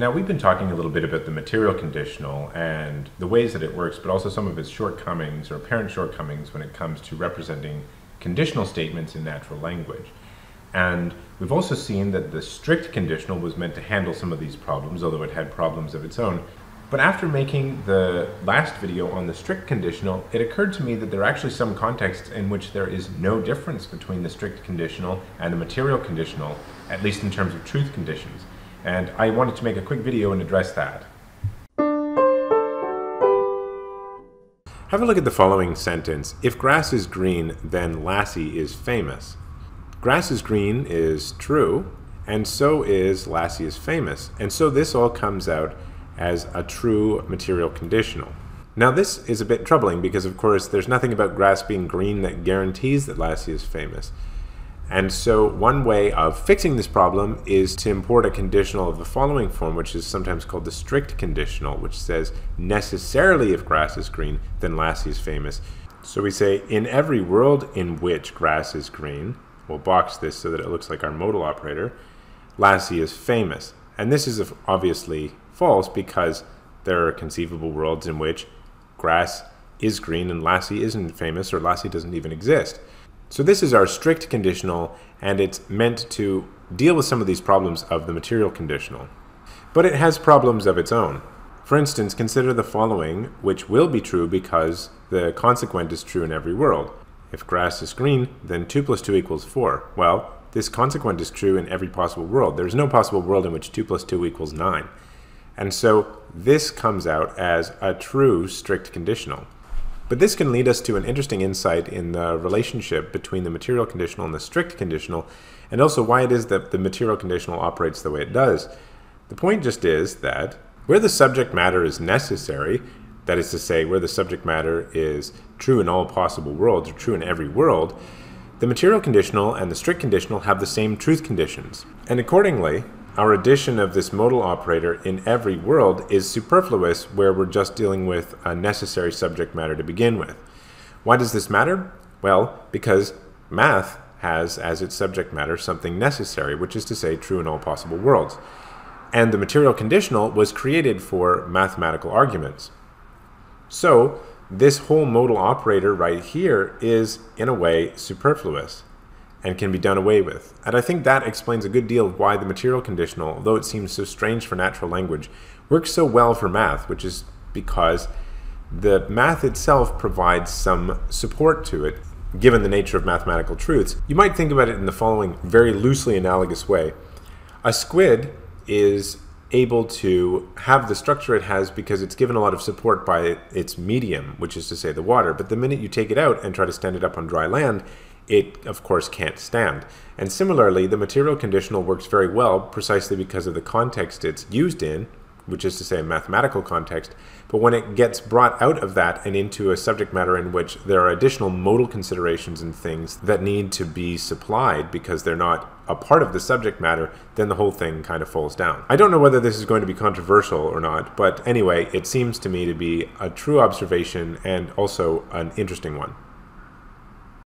Now, we've been talking a little bit about the material conditional and the ways that it works, but also some of its shortcomings or apparent shortcomings when it comes to representing conditional statements in natural language. And we've also seen that the strict conditional was meant to handle some of these problems, although it had problems of its own. But after making the last video on the strict conditional, it occurred to me that there are actually some contexts in which there is no difference between the strict conditional and the material conditional, at least in terms of truth conditions. And I wanted to make a quick video and address that. Have a look at the following sentence. If grass is green, then Lassie is famous. Grass is green is true, and so is Lassie is famous. And so this all comes out as a true material conditional. Now this is a bit troubling because of course there's nothing about grass being green that guarantees that Lassie is famous. And so one way of fixing this problem is to import a conditional of the following form, which is sometimes called the strict conditional, which says necessarily if grass is green, then Lassie is famous. So we say in every world in which grass is green, we'll box this so that it looks like our modal operator, Lassie is famous. And this is obviously false because there are conceivable worlds in which grass is green and Lassie isn't famous or Lassie doesn't even exist. So this is our strict conditional, and it's meant to deal with some of these problems of the material conditional. But it has problems of its own. For instance, consider the following, which will be true because the consequent is true in every world. If grass is green, then 2 plus 2 equals 4. Well, this consequent is true in every possible world. There's no possible world in which 2 plus 2 equals 9. And so this comes out as a true strict conditional. But this can lead us to an interesting insight in the relationship between the material conditional and the strict conditional, and also why it is that the material conditional operates the way it does. The point just is that where the subject matter is necessary, that is to say, where the subject matter is true in all possible worlds, or true in every world, the material conditional and the strict conditional have the same truth conditions. And accordingly, our addition of this modal operator in every world is superfluous where we're just dealing with a necessary subject matter to begin with. Why does this matter? Well, because math has as its subject matter something necessary, which is to say true in all possible worlds. And the material conditional was created for mathematical arguments. So, this whole modal operator right here is, in a way, superfluous and can be done away with. And I think that explains a good deal of why the material conditional, although it seems so strange for natural language, works so well for math, which is because the math itself provides some support to it, given the nature of mathematical truths. You might think about it in the following very loosely analogous way. A squid is able to have the structure it has because it's given a lot of support by its medium, which is to say the water. But the minute you take it out and try to stand it up on dry land, it of course can't stand. And similarly, the material conditional works very well precisely because of the context it's used in, which is to say a mathematical context, but when it gets brought out of that and into a subject matter in which there are additional modal considerations and things that need to be supplied because they're not a part of the subject matter, then the whole thing kind of falls down. I don't know whether this is going to be controversial or not, but anyway, it seems to me to be a true observation and also an interesting one.